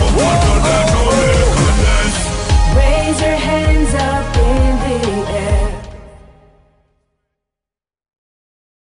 What?